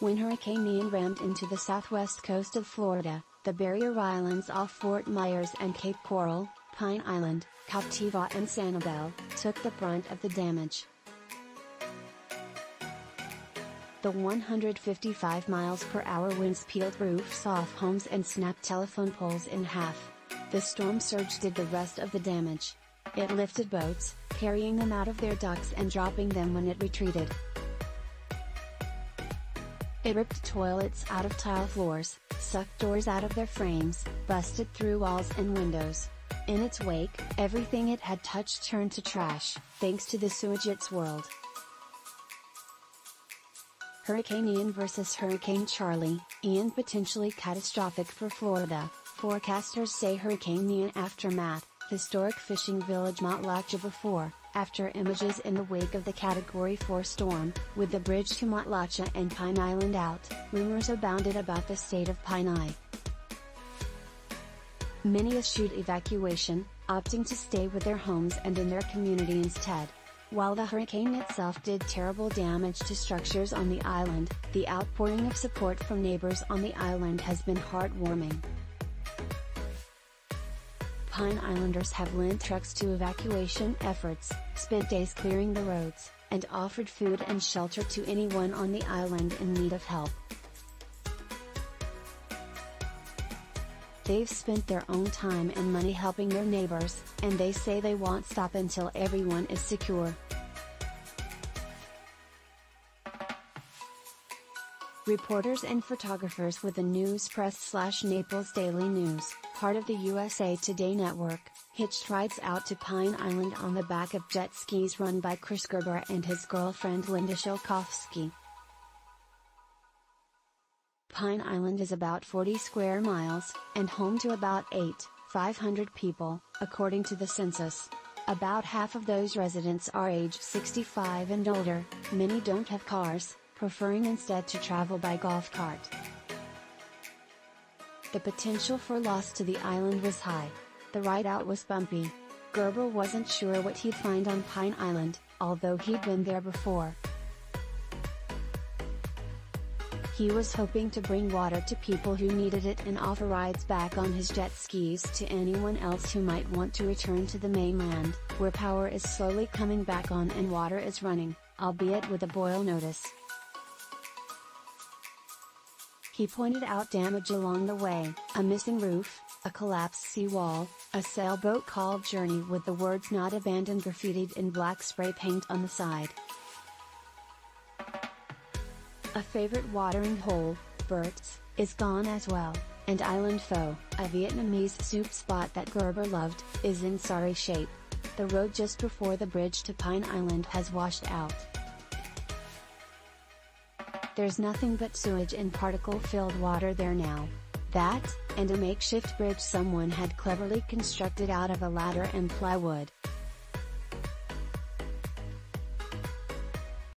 When Hurricane Ian rammed into the southwest coast of Florida, the barrier islands off Fort Myers and Cape Coral, Pine Island, Captiva and Sanibel, took the brunt of the damage. The 155 miles per hour winds peeled roofs off homes and snapped telephone poles in half. The storm surge did the rest of the damage. It lifted boats, carrying them out of their docks and dropping them when it retreated. It ripped toilets out of tile floors, sucked doors out of their frames, busted through walls and windows. In its wake, everything it had touched turned to trash, thanks to the sewage its world. Hurricane Ian vs Hurricane Charley, Ian potentially catastrophic for Florida, forecasters say Hurricane Ian aftermath, historic fishing village Matlacha before, after images in the wake of the Category 4 storm, with the bridge to Matlacha and Pine Island out, rumors abounded about the state of Pine. Many eschewed evacuation, opting to stay with their homes and in their community instead. While the hurricane itself did terrible damage to structures on the island, the outpouring of support from neighbors on the island has been heartwarming. Pine Islanders have lent trucks to evacuation efforts, spent days clearing the roads, and offered food and shelter to anyone on the island in need of help. They've spent their own time and money helping their neighbors, and they say they won't stop until everyone is secure. Reporters and photographers with the News Press slash Naples Daily News, part of the USA Today network, hitched rides out to Pine Island on the back of jet skis run by Chris Gerber and his girlfriend Linda Shilkovsky. Pine Island is about 40 square miles, and home to about 8,500 people, according to the census. About half of those residents are age 65 and older, many don't have cars, preferring instead to travel by golf cart. The potential for loss to the island was high. The ride out was bumpy. Gerber wasn't sure what he'd find on Pine Island, although he'd been there before. He was hoping to bring water to people who needed it and offer rides back on his jet skis to anyone else who might want to return to the mainland, where power is slowly coming back on and water is running, albeit with a boil notice. He pointed out damage along the way, a missing roof, a collapsed seawall, a sailboat called Journey with the words not abandoned graffitied in black spray paint on the side. A favorite watering hole, Bert's, is gone as well, and Island Pho, a Vietnamese soup spot that Gerber loved, is in sorry shape. The road just before the bridge to Pine Island has washed out. There's nothing but sewage and particle-filled water there now. That, and a makeshift bridge someone had cleverly constructed out of a ladder and plywood.